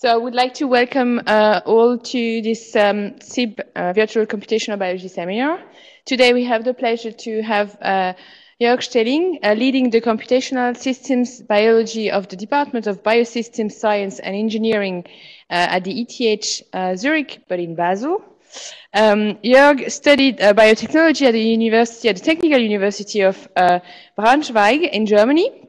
So I would like to welcome uh, all to this um, SIB uh, Virtual Computational Biology Seminar. Today we have the pleasure to have uh, Jörg Stelling, uh, leading the Computational Systems Biology of the Department of Biosystems Science and Engineering uh, at the ETH uh, Zurich, but in Basel. Um, Jörg studied biotechnology at the university, at the Technical University of Braunschweig in Germany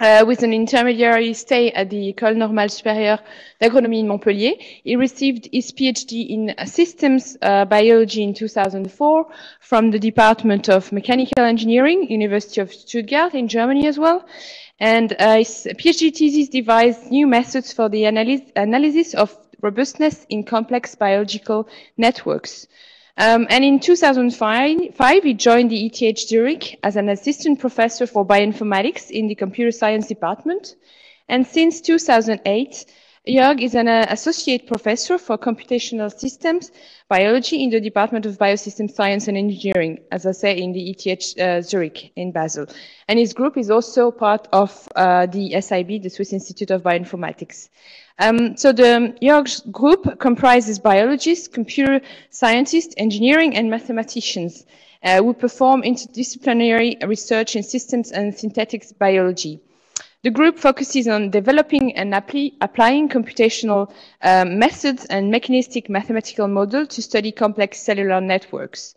uh, with an intermediary stay at the École Normale Supérieure d'Agronomie in Montpellier. He received his PhD in systems uh, biology in 2004 from the Department of Mechanical Engineering, University of Stuttgart in Germany as well. And uh, his PhD thesis devised new methods for the analysis, analysis of robustness in complex biological networks. Um, and in 2005, he joined the ETH Zurich as an assistant professor for bioinformatics in the computer science department. And since 2008, Jörg is an uh, associate professor for computational systems biology in the Department of Biosystem Science and Engineering, as I say, in the ETH uh, Zurich in Basel. And his group is also part of uh, the SIB, the Swiss Institute of Bioinformatics. Um, so the Jörg's group comprises biologists, computer scientists, engineering, and mathematicians uh, who perform interdisciplinary research in systems and synthetic biology. The group focuses on developing and apply, applying computational um, methods and mechanistic mathematical models to study complex cellular networks.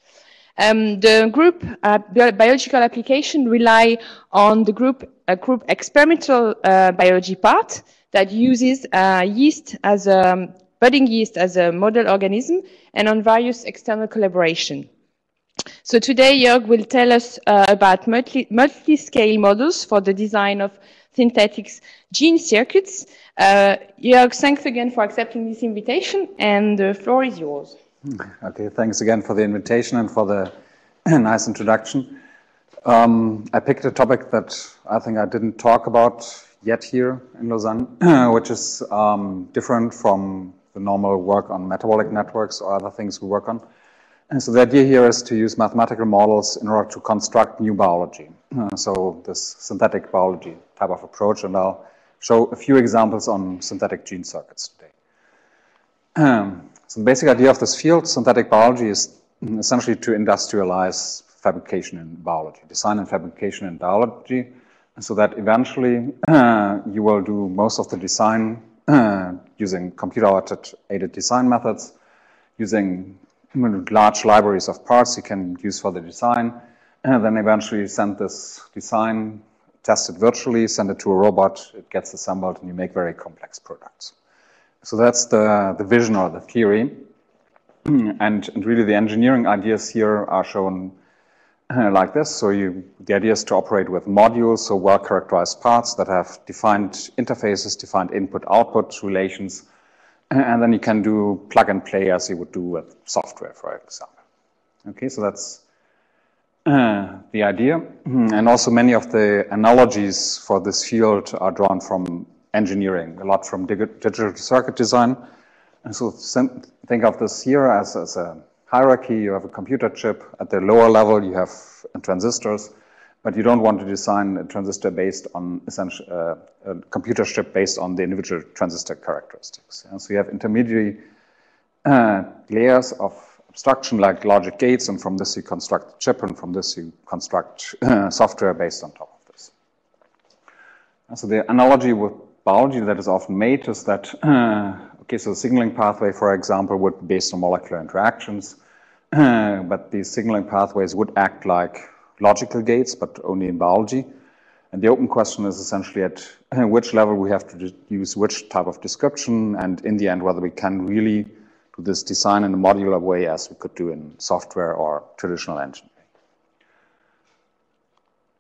Um, the group uh, biological application rely on the group, uh, group experimental uh, biology part, that uses uh, yeast as a budding yeast as a model organism and on various external collaboration. So today Jörg will tell us uh, about multi-scale models for the design of synthetic gene circuits. Uh, Jörg, thanks again for accepting this invitation and the floor is yours. Okay, thanks again for the invitation and for the nice introduction. Um, I picked a topic that I think I didn't talk about yet here in Lausanne, which is um, different from the normal work on metabolic networks or other things we work on. And so the idea here is to use mathematical models in order to construct new biology. Uh, so this synthetic biology type of approach, and I'll show a few examples on synthetic gene circuits today. Um, so the basic idea of this field, synthetic biology, is essentially to industrialize fabrication in biology, design and fabrication in biology, so that eventually you will do most of the design using computer-aided design methods, using large libraries of parts you can use for the design, and then eventually you send this design, test it virtually, send it to a robot, it gets assembled, and you make very complex products. So that's the, the vision or the theory. and, and really the engineering ideas here are shown like this. So you, the idea is to operate with modules, so well-characterized parts that have defined interfaces, defined input-output relations, and then you can do plug and play as you would do with software, for example. Okay, so that's uh, the idea. And also many of the analogies for this field are drawn from engineering, a lot from digital circuit design. And so think of this here as, as a hierarchy, you have a computer chip. At the lower level, you have transistors, but you don't want to design a transistor based on essential, uh, a computer chip based on the individual transistor characteristics. Yeah? So you have intermediary uh, layers of abstraction like logic gates, and from this you construct the chip, and from this you construct uh, software based on top of this. And so the analogy with biology that is often made is that uh, Okay, so the signaling pathway, for example, would be based on molecular interactions, but these signaling pathways would act like logical gates, but only in biology. And the open question is essentially at which level we have to use which type of description, and in the end, whether we can really do this design in a modular way as we could do in software or traditional engineering.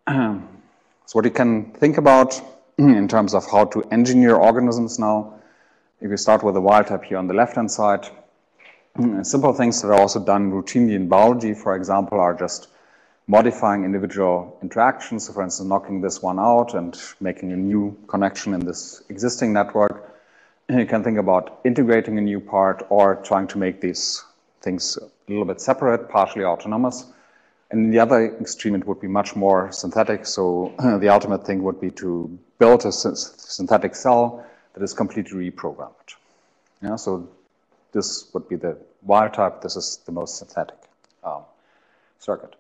so what you can think about in terms of how to engineer organisms now if we start with the wild type here on the left-hand side, simple things that are also done routinely in biology, for example, are just modifying individual interactions. So for instance, knocking this one out and making a new connection in this existing network. You can think about integrating a new part or trying to make these things a little bit separate, partially autonomous. And in the other extreme, it would be much more synthetic. So the ultimate thing would be to build a synthetic cell that is completely reprogrammed. Yeah, so this would be the wild type. This is the most synthetic um, circuit.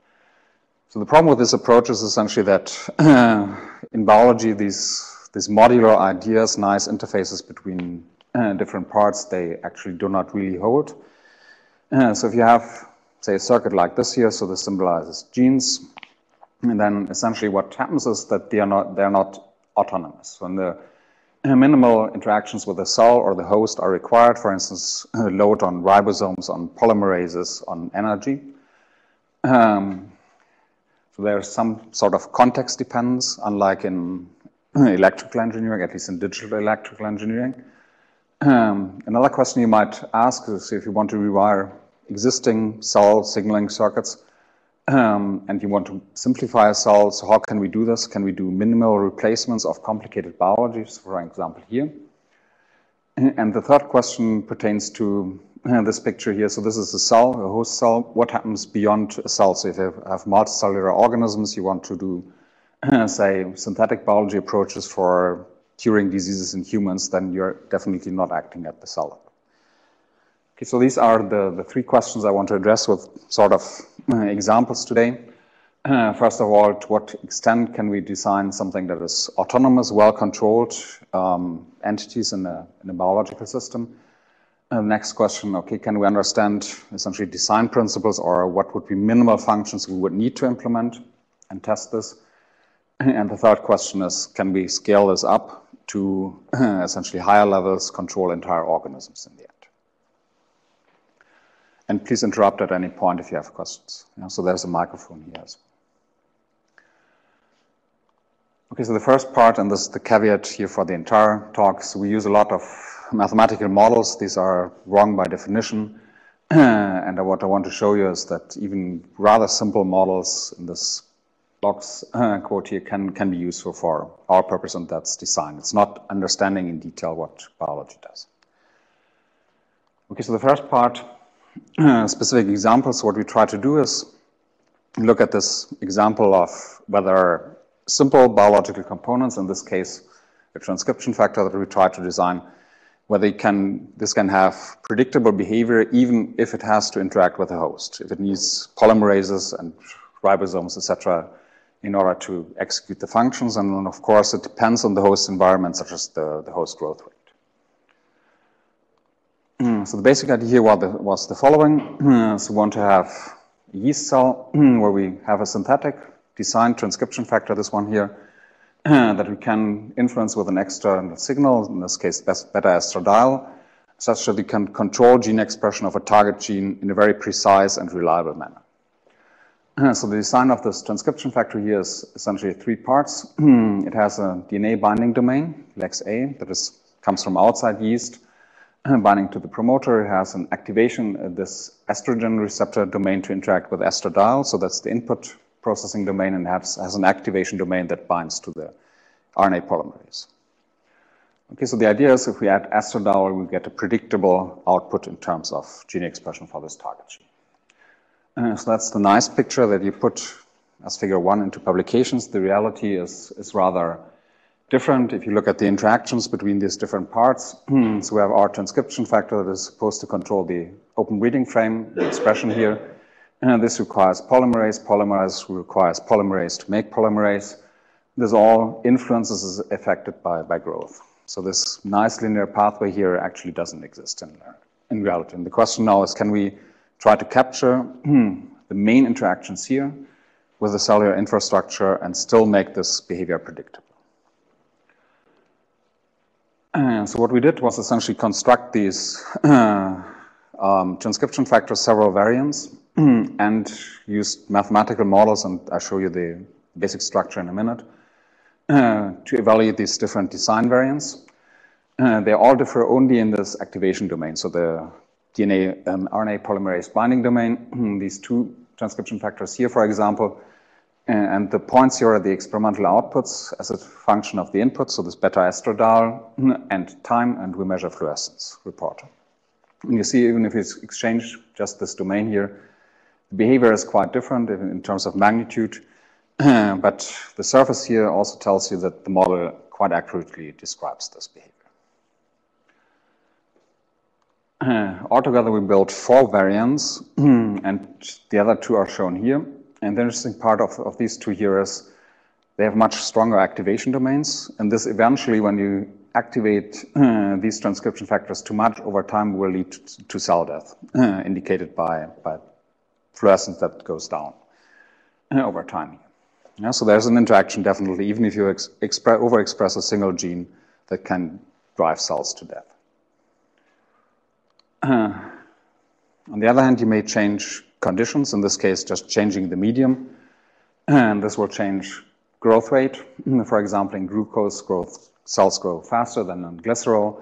So the problem with this approach is essentially that in biology, these these modular ideas, nice interfaces between uh, different parts, they actually do not really hold. Uh, so if you have, say, a circuit like this here, so this symbolizes genes, and then essentially what happens is that they are not they are not autonomous. When the minimal interactions with the cell or the host are required, for instance, load on ribosomes, on polymerases, on energy. Um, so there's some sort of context dependence, unlike in electrical engineering, at least in digital electrical engineering. Um, another question you might ask is if you want to rewire existing cell signaling circuits um, and you want to simplify a cell, so how can we do this? Can we do minimal replacements of complicated biologies, for example, here? And the third question pertains to uh, this picture here. So this is a cell, a host cell. What happens beyond a cell? So if you have multicellular organisms, you want to do say, synthetic biology approaches for curing diseases in humans, then you're definitely not acting at the cell level. Okay, so these are the, the three questions I want to address with sort of uh, examples today. Uh, first of all, to what extent can we design something that is autonomous, well-controlled um, entities in a, in a biological system? Uh, next question, okay, can we understand essentially design principles or what would be minimal functions we would need to implement and test this? And the third question is, can we scale this up to essentially higher levels, control entire organisms in the end? And please interrupt at any point if you have questions. Yeah, so there's a microphone here as well. Okay, so the first part, and this is the caveat here for the entire talk, so we use a lot of mathematical models. These are wrong by definition. and what I want to show you is that even rather simple models in this uh, quote here can, can be useful for our purpose, and that's design. It's not understanding in detail what biology does. Okay, so the first part, specific examples, what we try to do is look at this example of whether simple biological components, in this case, a transcription factor that we try to design, whether can, this can have predictable behavior even if it has to interact with a host. If it needs polymerases and ribosomes, etc., in order to execute the functions. And then, of course, it depends on the host environment, such as the, the host growth rate. Hmm, so the basic idea here was the, following. So we want to have a yeast cell where we have a synthetic designed transcription factor, this one here, that we can influence with an external signal, in this case beta estradiol, such that we can control gene expression of a target gene in a very precise and reliable manner. So the design of this transcription factor here is essentially three parts. it has a DNA binding domain, LEX-A, that is, comes from outside yeast, binding to the promoter. It has an activation, this estrogen receptor domain to interact with estradiol, so that's the input processing domain, and has, has an activation domain that binds to the RNA polymerase. Okay, so the idea is if we add estradiol, we get a predictable output in terms of gene expression for this target gene. Uh, so that's the nice picture that you put as figure one into publications. The reality is, is rather different if you look at the interactions between these different parts. so we have our transcription factor that is supposed to control the open reading frame, the expression here. And this requires polymerase. Polymerase requires polymerase to make polymerase. This all influences is affected by, by growth. So this nice linear pathway here actually doesn't exist in, in reality. And the question now is, can we try to capture the main interactions here with the cellular infrastructure and still make this behavior predictable. So what we did was essentially construct these uh, um, transcription factors, several variants, and used mathematical models, and I'll show you the basic structure in a minute, uh, to evaluate these different design variants. Uh, they all differ only in this activation domain. So the DNA um, RNA polymerase binding domain, these two transcription factors here, for example, and the points here are the experimental outputs as a function of the input, so this beta estradiol and time, and we measure fluorescence report. And you see, even if it's exchange just this domain here, the behavior is quite different in terms of magnitude, but the surface here also tells you that the model quite accurately describes this behavior. Altogether, we built four variants, and the other two are shown here. And the interesting part of, of these two here is they have much stronger activation domains. And this eventually, when you activate uh, these transcription factors too much over time, will lead to, to cell death, uh, indicated by, by fluorescence that goes down uh, over time. Yeah, so there's an interaction definitely, even if you ex overexpress a single gene that can drive cells to death. On the other hand, you may change conditions, in this case, just changing the medium, and this will change growth rate. For example, in glucose, growth, cells grow faster than in glycerol.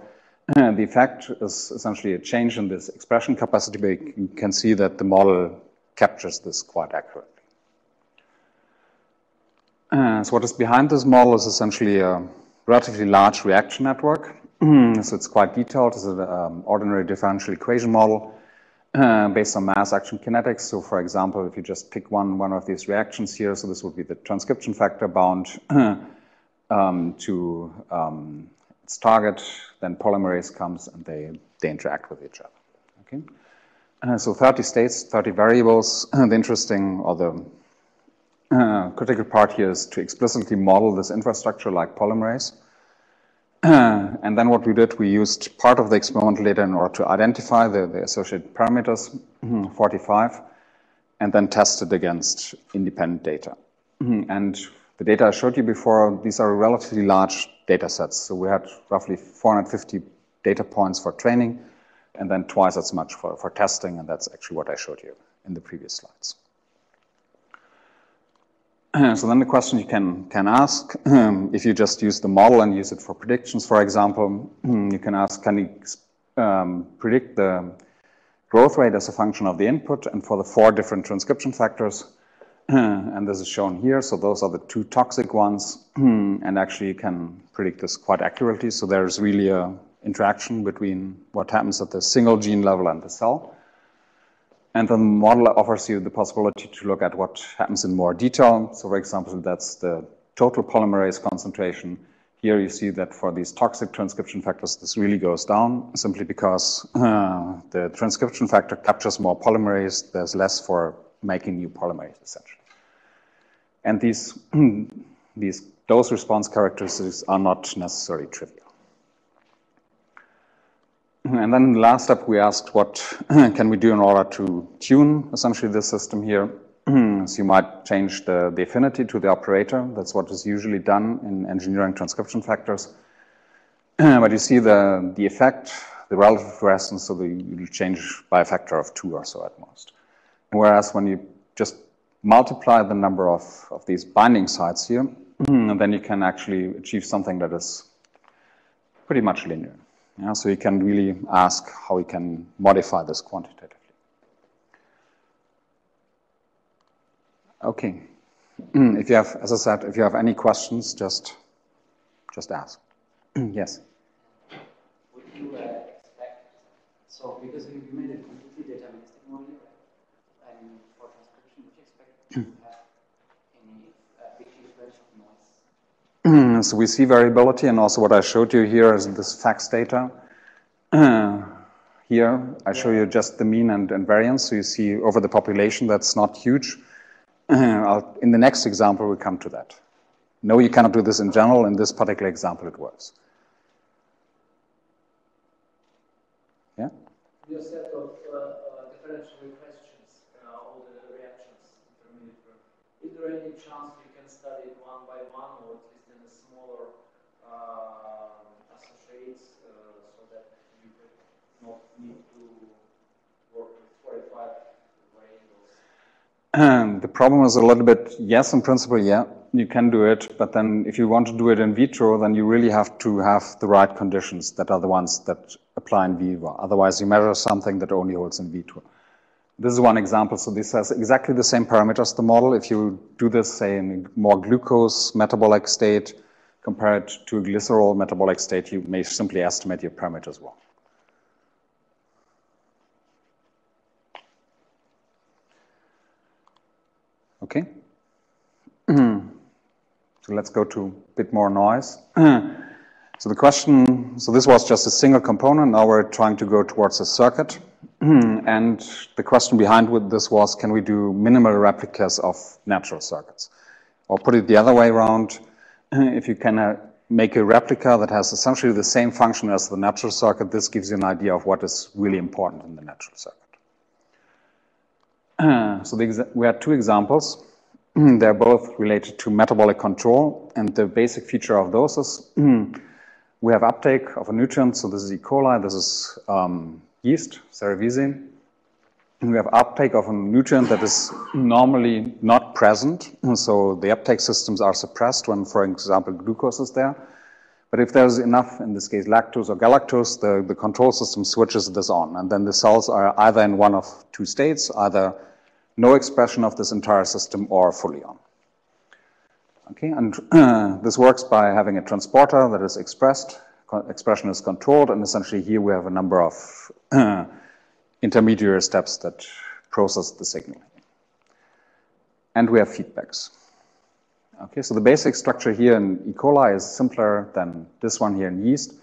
And the effect is essentially a change in this expression capacity, but you can see that the model captures this quite accurately. Uh, so what is behind this model is essentially a relatively large reaction network. so it's quite detailed. It's an um, ordinary differential equation model uh, based on mass action kinetics. So for example, if you just pick one, one of these reactions here, so this would be the transcription factor bound um, to um, its target, then polymerase comes and they, they interact with each other. Okay? Uh, so 30 states, 30 variables. the interesting or the uh, critical part here is to explicitly model this infrastructure like polymerase. And then what we did, we used part of the experimental data in order to identify the, the associated parameters, mm-hmm, 45, and then tested against independent data. Mm-hmm. and the data I showed you before, these are relatively large data sets. So we had roughly 450 data points for training, and then twice as much for, for testing, and that's actually what I showed you in the previous slides. So then the question you can, can ask, if you just use the model and use it for predictions, for example, you can ask, can you um, predict the growth rate as a function of the input and for the four different transcription factors, and this is shown here. So those are the two toxic ones, and actually you can predict this quite accurately. So there's really a interaction between what happens at the single gene level and the cell. And the model offers you the possibility to look at what happens in more detail. So for example, that's the total polymerase concentration. Here you see that for these toxic transcription factors, this really goes down simply because uh, the transcription factor captures more polymerase. There's less for making new polymerase, essentially. And these, these dose response characteristics are not necessarily trivial. And then the last step, we asked what can we do in order to tune essentially this system here. so you might change the, the affinity to the operator. That's what is usually done in engineering transcription factors. but you see the, the effect, the relative fluorescence, so the, you change by a factor of two or so at most. Whereas when you just multiply the number of, of these binding sites here, and then you can actually achieve something that is pretty much linear. Yeah, so you can really ask how we can modify this quantitatively. Okay. If you have, as I said, if you have any questions, just just ask. yes. Would you uh, expect so because you made a completely deterministic model, and for transcription, would you expect to have any uh, big difference of noise? so we see variability, and also what I showed you here is this FACS data. Here, I show you just the mean and, and, variance. So you see over the population, that's not huge. In the next example, we come to that. No, you cannot do this in general. In this particular example, it works. Yeah? Your set of uh, uh differential equations, uh, all the reactions, is there any chance we can study it one by one or smaller uh, associates uh, so that you not need to work with 45 um, Um, the problem is a little bit, yes, in principle, yeah, you can do it, but then if you want to do it in vitro, then you really have to have the right conditions that are the ones that apply in vivo. Otherwise, you measure something that only holds in vitro. This is one example. So this has exactly the same parameters, the model. If you do this, say, in more glucose metabolic state, compared to a glycerol metabolic state, you may simply estimate your parameters well. Okay. so let's go to a bit more noise. So the question, so this was just a single component. Now we're trying to go towards a circuit. and the question behind with this was, can we do minimal replicas of natural circuits? Or put it the other way around, if you can uh, make a replica that has essentially the same function as the natural circuit, this gives you an idea of what is really important in the natural circuit. so the, we had two examples. They're both related to metabolic control, and the basic feature of those is we have uptake of a nutrient. So this is E. coli, this is um, yeast, cerevisiae. And we have uptake of a nutrient that is normally not present. So the uptake systems are suppressed when, for example, glucose is there. But if there's enough, in this case, lactose or galactose, the, the control system switches this on. And then the cells are either in one of two states, either no expression of this entire system or fully on. Okay, and this works by having a transporter that is expressed, expression is controlled, and essentially here we have a number of intermediary steps that process the signal. And we have feedbacks. Okay, so the basic structure here in E. coli is simpler than this one here in yeast.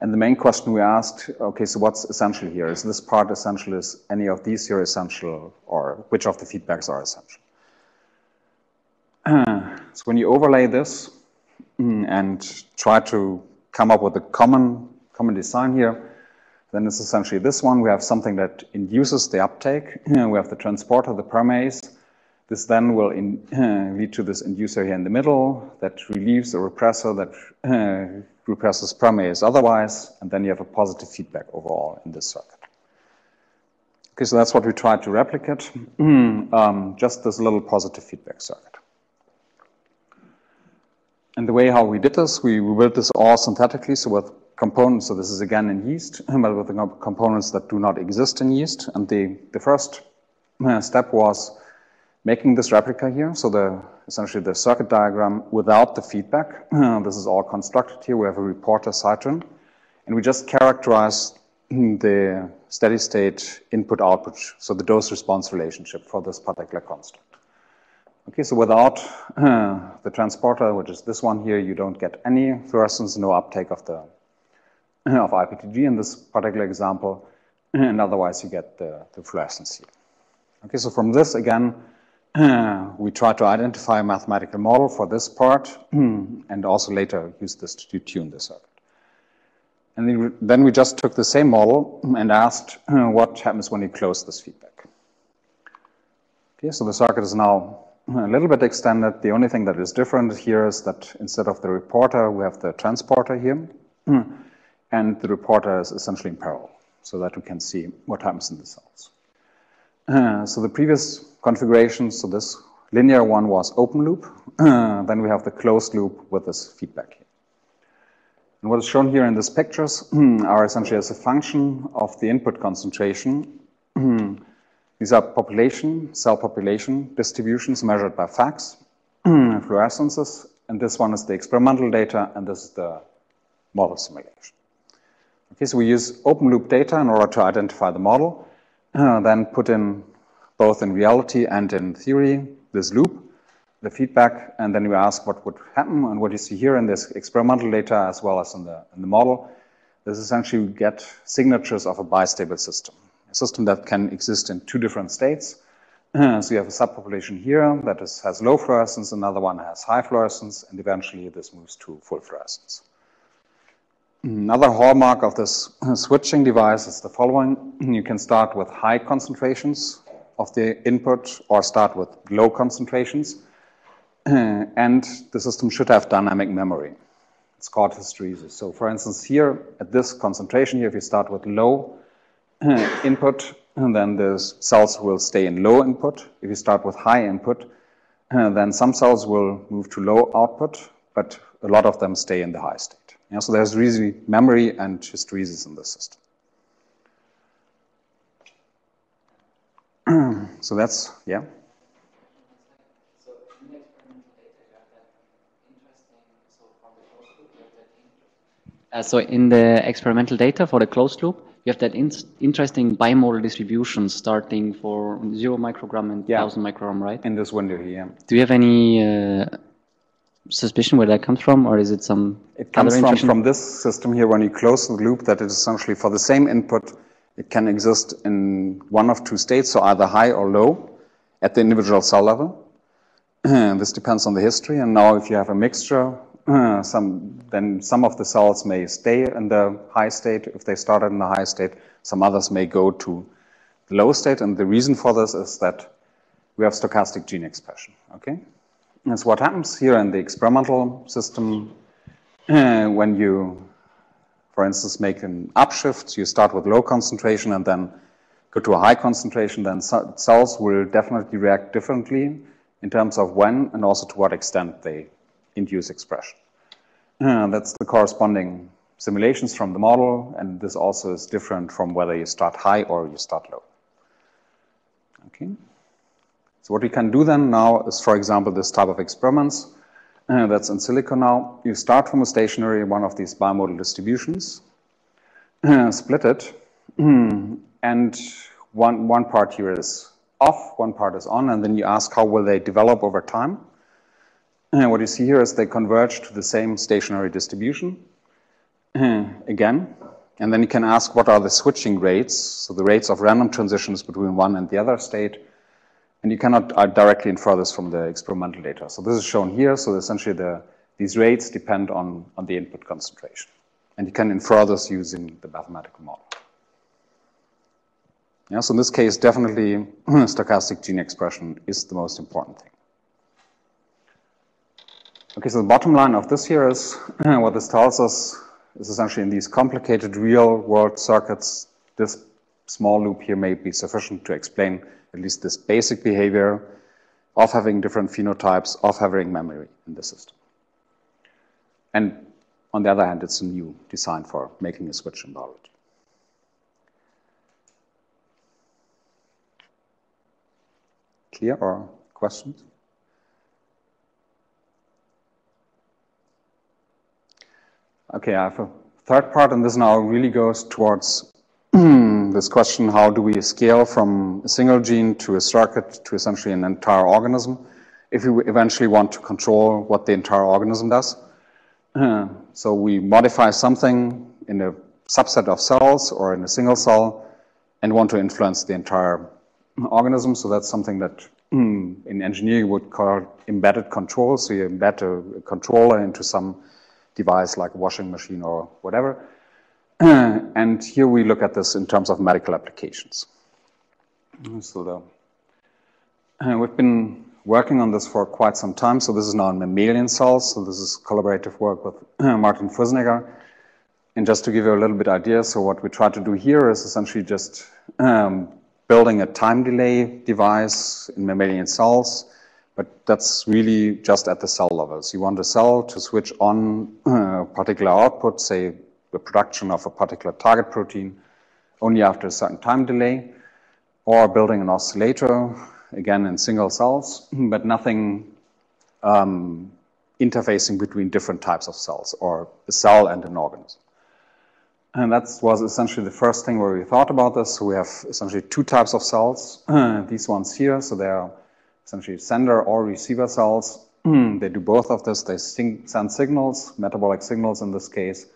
And the main question we asked, okay, so what's essential here? Is this part essential? Is any of these here essential? Or which of the feedbacks are essential? so when you overlay this mm, and try to come up with a common, common design here, then it's essentially this one. We have something that induces the uptake. we have the transporter, the permease. This then will in, uh, lead to this inducer here in the middle that relieves the repressor that uh, represses permease otherwise, and then you have a positive feedback overall in this circuit. Okay, so that's what we tried to replicate, um, just this little positive feedback circuit. And the way how we did this, we, we built this all synthetically, so with components. So this is again in yeast, but with the components that do not exist in yeast. And the, the first step was making this replica here. So the essentially the circuit diagram without the feedback. this is all constructed here. We have a reporter citron. And we just characterize the steady state input output, so the dose response relationship for this particular construct. Okay, so without uh, the transporter, which is this one here, you don't get any fluorescence, no uptake of the of IPTG in this particular example, and otherwise you get the, the fluorescence here. Okay, so from this, again, we try to identify a mathematical model for this part, and also later use this to tune the circuit. And then we just took the same model and asked what happens when you close this feedback. Okay, so the circuit is now a little bit extended. The only thing that is different here is that instead of the reporter, we have the transporter here and the reporter is essentially in parallel so that we can see what happens in the cells. Uh, so the previous configuration, so this linear one was open loop. Then we have the closed loop with this feedback. And what is shown here in these pictures are essentially as a function of the input concentration. These are population, cell population distributions measured by FACS, fluorescences, and this one is the experimental data, and this is the model simulation. Okay, so we use open loop data in order to identify the model, uh, then put in both in reality and in theory this loop, the feedback, and then you ask what would happen. And what you see here in this experimental data as well as in the, in the model, is essentially we get signatures of a bistable system, a system that can exist in two different states. So you have a subpopulation here that is, has low fluorescence, another one has high fluorescence, and eventually this moves to full fluorescence. Another hallmark of this switching device is the following. You can start with high concentrations of the input or start with low concentrations. and the system should have dynamic memory. It's called hysteresis. So for instance, here at this concentration here, if you start with low input, then the cells will stay in low input. If you start with high input, then some cells will move to low output, but a lot of them stay in the high state. Yeah, so there's really memory and hysteresis in the system. so that's, yeah. Uh, so in the experimental data for the closed loop, you have that in interesting bimodal distribution starting for zero microgram and yeah. 1000 microgram, right? In this window here. Do you have any uh, suspicion where that comes from, or is it some It comes from, from this system here, when you close the loop, that it is essentially for the same input, it can exist in one of two states, so either high or low at the individual cell level. this depends on the history, and now if you have a mixture, some, then some of the cells may stay in the high state if they started in the high state, some others may go to the low state, and the reason for this is that we have stochastic gene expression, okay? That's what happens here in the experimental system when you, for instance, make an upshift, you start with low concentration and then go to a high concentration, then cells will definitely react differently in terms of when and also to what extent they induce expression. Uh, that's the corresponding simulations from the model, and this also is different from whether you start high or you start low. Okay. So what we can do then now is, for example, this type of experiments. Uh, that's in silico now. You start from a stationary one of these bimodal distributions, uh, split it, and one, one part here is off, one part is on, and then you ask how will they develop over time. And what you see here is they converge to the same stationary distribution uh, again. And then you can ask what are the switching rates, so the rates of random transitions between one and the other state. And you cannot uh, directly infer this from the experimental data. So this is shown here. So essentially the, these rates depend on, on the input concentration. And you can infer this using the mathematical model. Yeah, so in this case, definitely stochastic gene expression is the most important thing. Okay, so the bottom line of this here is what this tells us is essentially in these complicated real world circuits, this small loop here may be sufficient to explain at least this basic behavior of having different phenotypes, of having memory in the system. And on the other hand, it's a new design for making a switch in biology. Clear or questions? Okay, I have a third part, and this now really goes towards this question, how do we scale from a single gene to a circuit to essentially an entire organism if we eventually want to control what the entire organism does. So we modify something in a subset of cells or in a single cell and want to influence the entire organism. So that's something that in engineering would call embedded control. So you embed a controller into some device like a washing machine or whatever. and here we look at this in terms of medical applications. So the, uh, we've been working on this for quite some time. So this is now in mammalian cells. So this is collaborative work with Martin Fusniger. And just to give you a little bit idea, so what we try to do here is essentially just um, building a time delay device in mammalian cells, but that's really just at the cell levels. You want a cell to switch on a particular output, say the production of a particular target protein, only after a certain time delay, or building an oscillator, again in single cells, but nothing um, interfacing between different types of cells, or a cell and an organism. And that was essentially the first thing where we thought about this. So we have essentially two types of cells. These ones here, so they are essentially sender or receiver cells. they do both of this. They send signals, metabolic signals in this case.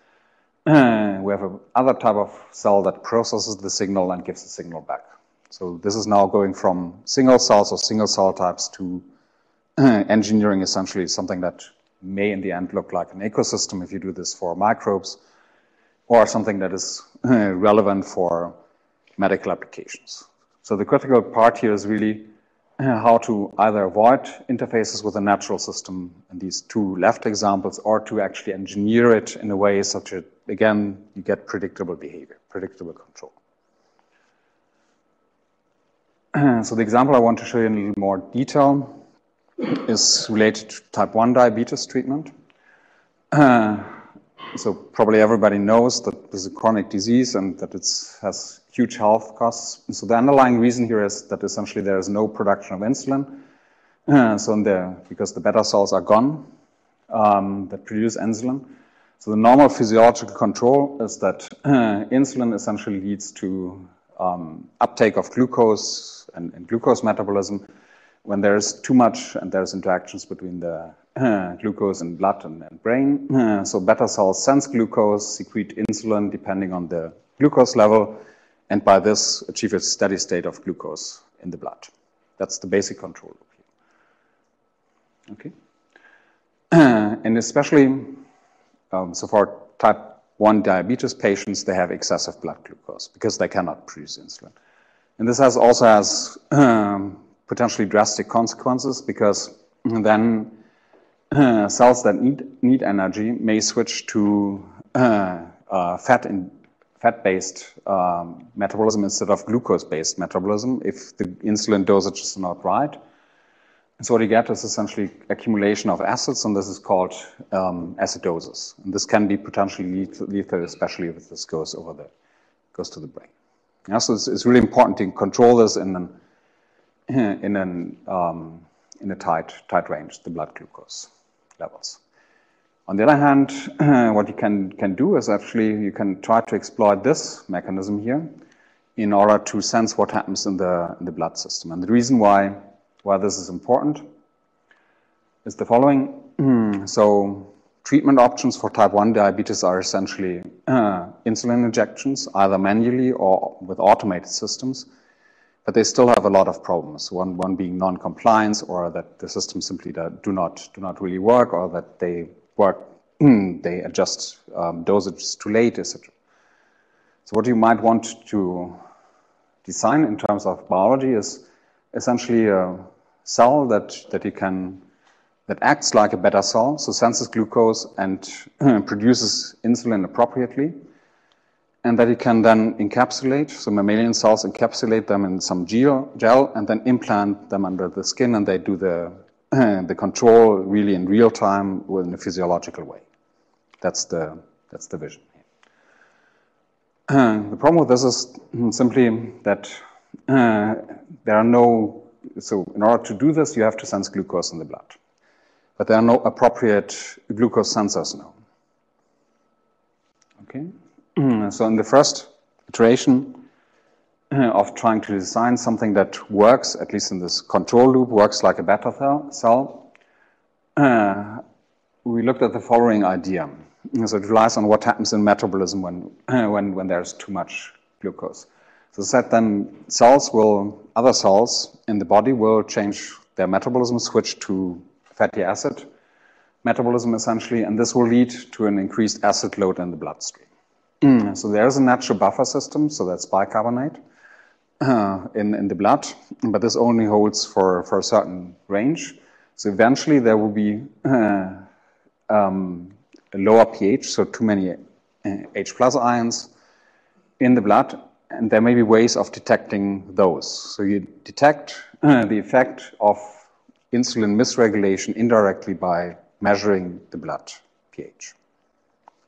we have another type of cell that processes the signal and gives the signal back. So this is now going from single cells or single cell types to engineering essentially something that may in the end look like an ecosystem if you do this for microbes or something that is relevant for medical applications. So the critical part here is really how to either avoid interfaces with a natural system in these two left examples or to actually engineer it in a way such that, again, you get predictable behavior, predictable control. So the example I want to show you in a little more detail is related to type 1 diabetes treatment. So probably everybody knows that this is a chronic disease and that it has huge health costs. So the underlying reason here is that essentially there is no production of insulin. So the, because the beta cells are gone um, that produce insulin. So the normal physiological control is that insulin essentially leads to um, uptake of glucose and, and, glucose metabolism, when there's too much and there's interactions between the glucose and blood and, and brain. so beta cells sense glucose, secrete insulin depending on the glucose level, and by this achieve a steady state of glucose in the blood. That's the basic control loop. Okay. and especially um, so for type 1 diabetes patients, they have excessive blood glucose because they cannot produce insulin. And this has also has um, potentially drastic consequences because then uh, cells that need, need energy may switch to uh, uh, fat in, fat-based um, metabolism instead of glucose-based metabolism if the insulin dosage is not right. So what you get is essentially accumulation of acids, and this is called um, acidosis. And this can be potentially lethal, lethal, especially if this goes over the goes to the brain. Yeah, so it's, it's really important to control this in an in an um, in a tight tight range, the blood glucose levels. On the other hand, what you can can do is actually you can try to exploit this mechanism here in order to sense what happens in the in the blood system. And the reason why why this is important is the following. so treatment options for type 1 diabetes are essentially uh, insulin injections, either manually or with automated systems, but they still have a lot of problems. One, one being non-compliance or that the systems simply do not, do not really work or that they work, they adjust um, dosage too late, etc. So what you might want to design in terms of biology is essentially a cell that, that you can that acts like a beta cell, so senses glucose and produces insulin appropriately, and that you can then encapsulate, so mammalian cells encapsulate them in some gel, gel and then implant them under the skin, and they do the, the control really in real time in a physiological way. That's the, that's the vision. the problem with this is simply that uh, there are no, so in order to do this, you have to sense glucose in the blood but there are no appropriate glucose sensors now. Okay, so in the first iteration of trying to design something that works, at least in this control loop, works like a beta cell, uh, we looked at the following idea. So it relies on what happens in metabolism when, when, when there's too much glucose. So that then cells will, other cells in the body will change their metabolism, switch to fatty acid metabolism essentially, and this will lead to an increased acid load in the bloodstream. Mm. So there's a natural buffer system, so that's bicarbonate uh, in, in the blood, but this only holds for, for a certain range. So eventually there will be uh, um, a lower pH, so too many uh, H plus ions in the blood, and there may be ways of detecting those. So you detect the effect of insulin misregulation indirectly by measuring the blood pH.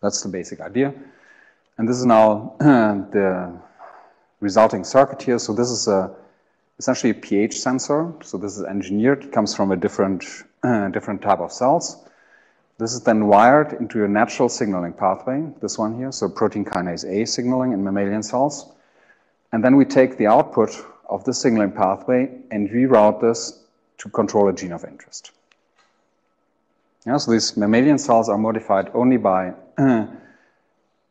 That's the basic idea. And this is now the resulting circuit here. So this is a, essentially a pH sensor. So this is engineered, it comes from a different, different type of cells. This is then wired into a natural signaling pathway, this one here, so protein kinase A signaling in mammalian cells. And then we take the output of the signaling pathway and reroute this to control a gene of interest. Yeah, so these mammalian cells are modified only by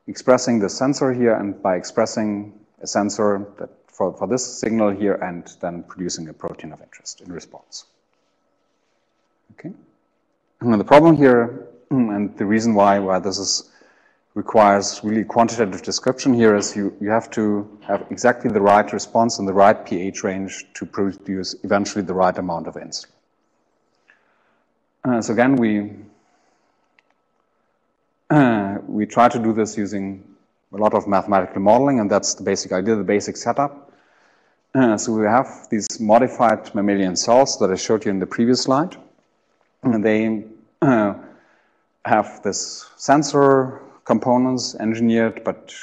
expressing the sensor here and by expressing a sensor that for, for this signal here and then producing a protein of interest in response. Okay. And the problem here, and the reason why, why this is requires really quantitative description here is you, you have to have exactly the right response in the right pH range to produce eventually the right amount of insulin. Uh, so again, we uh, we try to do this using a lot of mathematical modeling, and that's the basic idea, the basic setup. Uh, so we have these modified mammalian cells that I showed you in the previous slide, and they have this sensor components engineered, but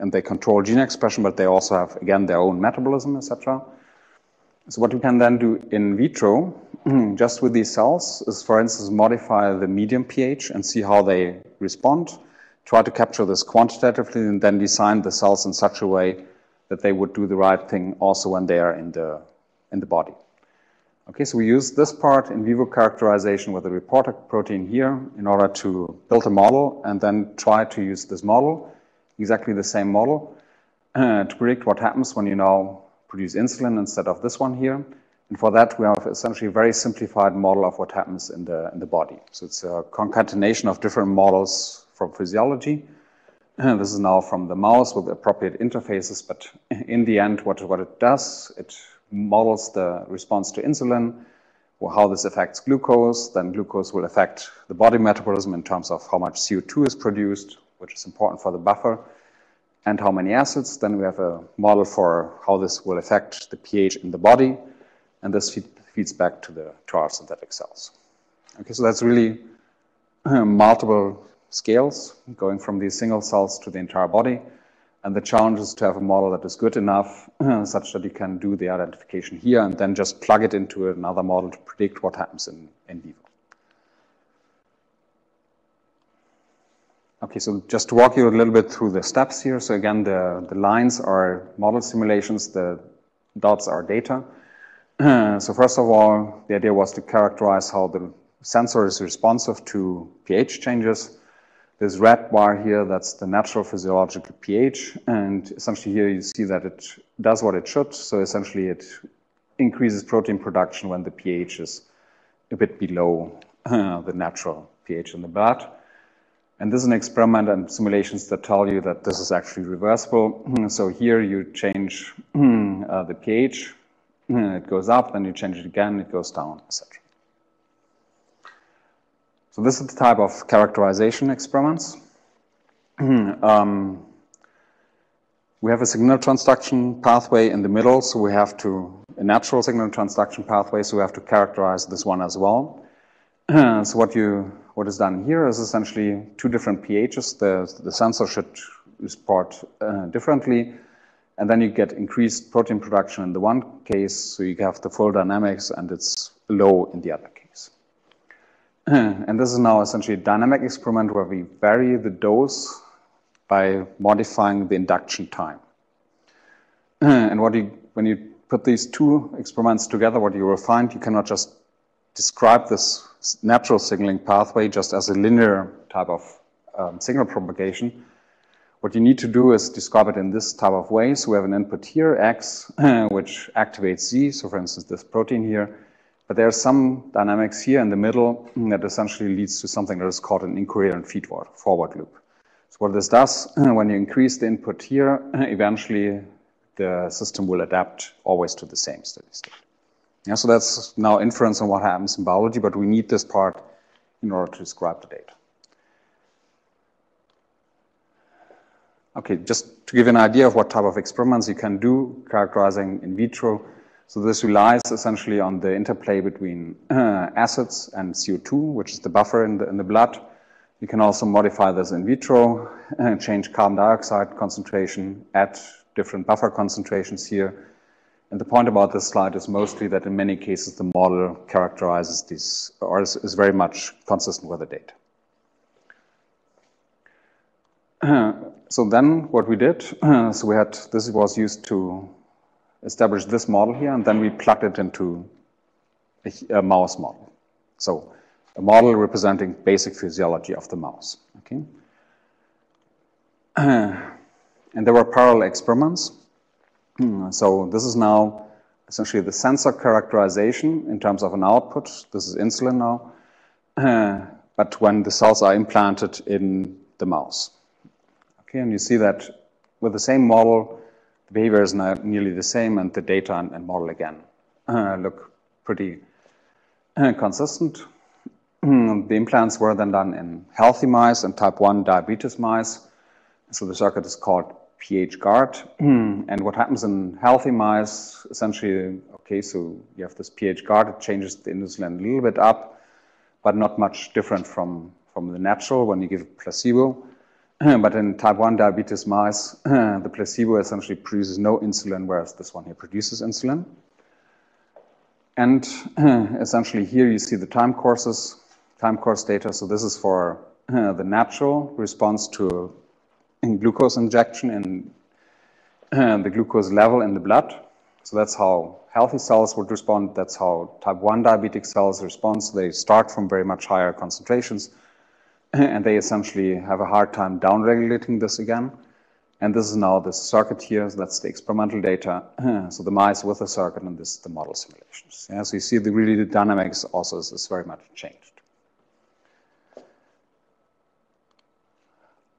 and they control gene expression, but they also have again their own metabolism, etc. So what we can then do in vitro, just with these cells, is for instance modify the medium pH and see how they respond. Try to capture this quantitatively and then design the cells in such a way that they would do the right thing also when they are in the in the body. Okay, so we use this part in vivo characterization with the reporter protein here in order to build a model and then try to use this model, exactly the same model, to predict what happens when you now produce insulin instead of this one here. And for that, we have essentially a very simplified model of what happens in the, in the body. So it's a concatenation of different models from physiology. And this is now from the mouse with appropriate interfaces, but in the end, what, what it does, it models the response to insulin, how this affects glucose. Then glucose will affect the body metabolism in terms of how much CO2 is produced, which is important for the buffer, and how many acids. Then we have a model for how this will affect the pH in the body, and this feed, feeds back to, the, to our synthetic cells. Okay, so that's really multiple scales going from these single cells to the entire body. And the challenge is to have a model that is good enough such that you can do the identification here and then just plug it into another model to predict what happens in, in vivo. Okay, so just to walk you a little bit through the steps here. So again, the, the lines are model simulations, the dots are data. so first of all, the idea was to characterize how the sensor is responsive to pH changes. This red bar here, that's the natural physiological pH. And essentially here you see that it does what it should. So essentially it increases protein production when the pH is a bit below uh, the natural pH in the blood. And this is an experiment and simulations that tell you that this is actually reversible. so here you change uh, the pH, it goes up, then you change it again, it goes down, etc. So this is the type of characterization experiments. um, we have a signal transduction pathway in the middle, so we have to, a natural signal transduction pathway, so we have to characterize this one as well. so what you, what is done here is essentially two different pHs. The, the sensor should report uh, differently, and then you get increased protein production in the one case, so you have the full dynamics, and it's low in the other case. and this is now essentially a dynamic experiment where we vary the dose by modifying the induction time. and what you, when you put these two experiments together, what you will find, you cannot just describe this natural signaling pathway just as a linear type of um, signal propagation. What you need to do is describe it in this type of way. So we have an input here, X, which activates Z. So for instance, this protein here. But there are some dynamics here in the middle that essentially leads to something that is called an incoherent feedforward forward loop. So what this does, when you increase the input here, eventually the system will adapt always to the same steady state. Yeah, so that's now inference on what happens in biology, but we need this part in order to describe the data. Okay, just to give an idea of what type of experiments you can do characterizing in vitro, so this relies essentially on the interplay between uh, acids and CO2, which is the buffer in the, in the blood. You can also modify this in vitro, change carbon dioxide concentration, add different buffer concentrations here. And the point about this slide is mostly that in many cases the model characterizes these, or is, is very much consistent with the data. So then what we did, so we had, this was used to established this model here, and then we plugged it into a, a mouse model. So a model representing basic physiology of the mouse. Okay. and there were parallel experiments. Hmm, so this is now essentially the sensor characterization in terms of an output. This is insulin now. but when the cells are implanted in the mouse. Okay, and you see that with the same model, the behavior is nearly the same, and the data and, and model again uh, look pretty uh, consistent. the implants were then done in healthy mice and type 1 diabetes mice. So the circuit is called pH guard. and what happens in healthy mice, essentially, okay, so you have this pH guard, it changes the insulin a little bit up, but not much different from, from the natural when you give placebo. but in type 1 diabetes mice, the placebo essentially produces no insulin, whereas this one here produces insulin. And essentially here you see the time courses, time course data. So this is for the natural response to glucose injection and the glucose level in the blood. So that's how healthy cells would respond. That's how type 1 diabetic cells respond. So they start from very much higher concentrations, and they essentially have a hard time downregulating this again. And this is now the circuit here. So that's the experimental data. so the mice with the circuit, and this is the model simulations. Yeah, so you see the really the dynamics also is, is very much changed.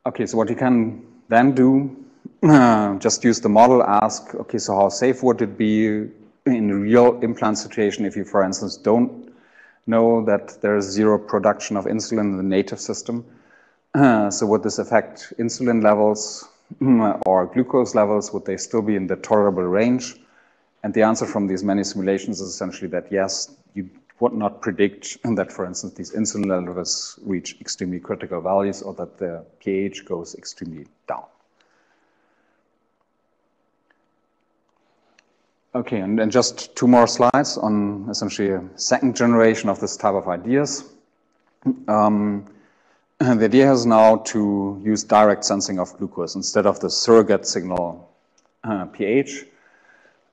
Okay, so what you can then do, just use the model, ask, okay, so how safe would it be in a real implant situation if you, for instance, don't know that there's zero production of insulin in the native system? Uh, so would this affect insulin levels or glucose levels? Would they still be in the tolerable range? And the answer from these many simulations is essentially that yes, you would not predict that, for instance, these insulin levels reach extremely critical values or that the pH goes extremely down. Okay, and then just two more slides on essentially a second generation of this type of ideas. Um, the idea is now to use direct sensing of glucose instead of the surrogate signal uh, pH.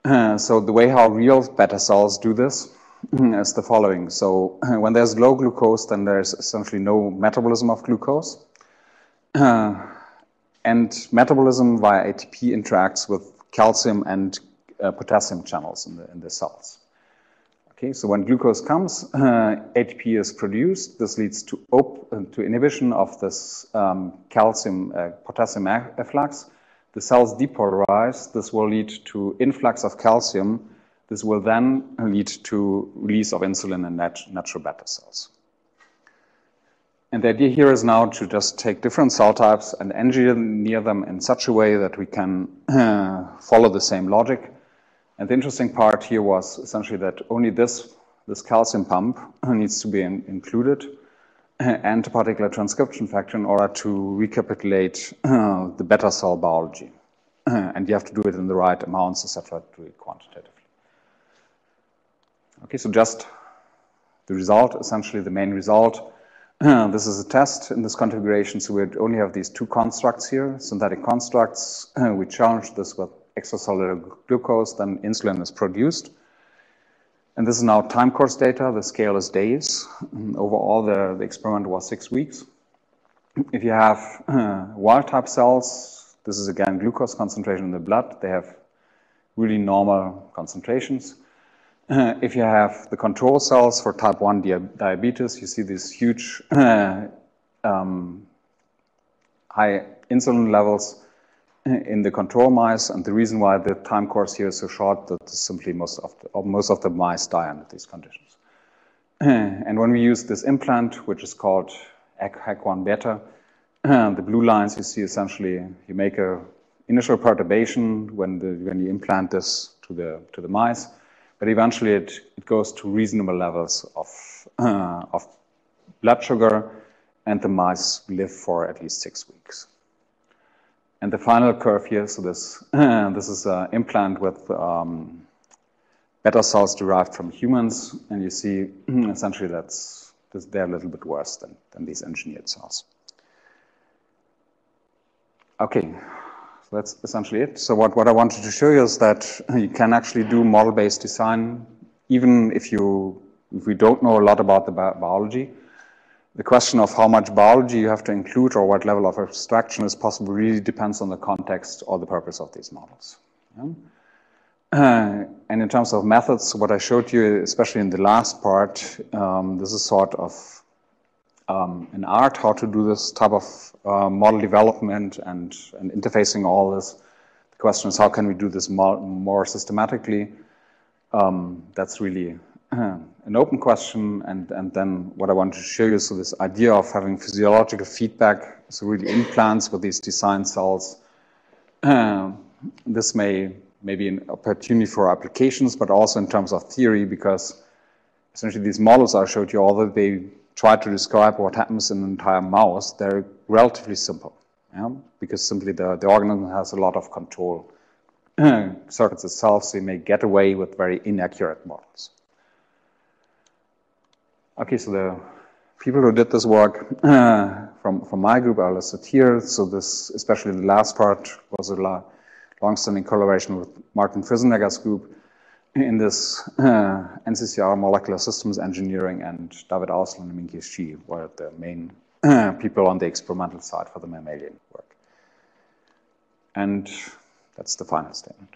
Uh, so the way how real beta cells do this is the following. So when there's low glucose, then there's essentially no metabolism of glucose. Uh, and metabolism via ATP interacts with calcium and uh, potassium channels in the, in the cells. Okay, so when glucose comes, uh, ATP is produced. This leads to, uh, to inhibition of this um, calcium uh, potassium efflux. The cells depolarize. This will lead to influx of calcium this will then lead to release of insulin in nat natural beta cells. And the idea here is now to just take different cell types and engineer them in such a way that we can uh, follow the same logic. And the interesting part here was essentially that only this, this calcium pump needs to be in, included and a particular transcription factor in order to recapitulate uh, the beta cell biology. and you have to do it in the right amounts, etc., to do it quantitatively. Okay, so just the result, essentially the main result. this is a test in this configuration, so we only have these two constructs here, synthetic constructs. we challenge this with extracellular glucose, then insulin is produced. And this is now time course data. The scale is days. Overall, the, the experiment was six weeks. If you have uh, wild type cells, this is again glucose concentration in the blood. They have really normal concentrations. Uh, if you have the control cells for type 1 di diabetes, you see these huge uh, um, high insulin levels in the control mice. And the reason why the time course here is so short, that simply most of the, most of the mice die under these conditions. and when we use this implant, which is called HEC1 beta, the blue lines you see essentially, you make a initial perturbation when, the, when you implant this to the, to the mice. But eventually it, it goes to reasonable levels of, uh, of blood sugar, and the mice live for at least six weeks. And the final curve here, so this, this is an implant with um, beta cells derived from humans, and you see essentially that's, they're a little bit worse than, than these engineered cells. Okay, so that's essentially it. So what, what I wanted to show you is that you can actually do model-based design even if you if we don't know a lot about the bi biology. The question of how much biology you have to include or what level of abstraction is possible really depends on the context or the purpose of these models. Yeah? And in terms of methods, what I showed you, especially in the last part, um, this is sort of um, an art how to do this type of uh, model development and, and interfacing all this. The question is how can we do this more, more systematically? Um, that's really an open question. And, and then what I want to show you, so this idea of having physiological feedback, so really implants with these design cells. This may, may be an opportunity for applications, but also in terms of theory, because essentially these models I showed you, although they try to describe what happens in an entire mouse, they're relatively simple. Yeah? Because simply the, the organism has a lot of control circuits itself, so you may get away with very inaccurate models. Okay, so the people who did this work from, from my group are listed here. So this, especially the last part, was a long-standing collaboration with Martin Frisenegger's group. in this uh, NCCR molecular systems engineering and David Ausland and Minky Shi were the main people on the experimental side for the mammalian work. And that's the final statement.